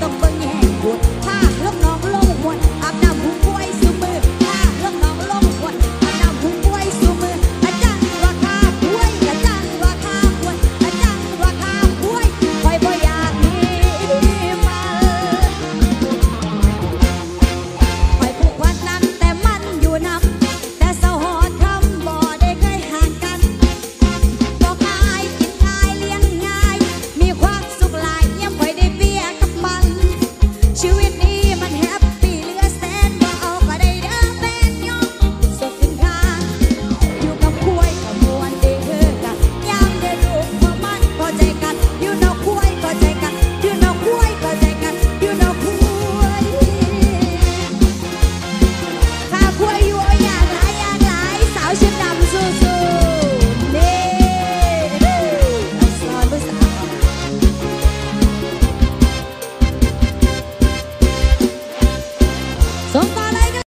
Tâm Tâm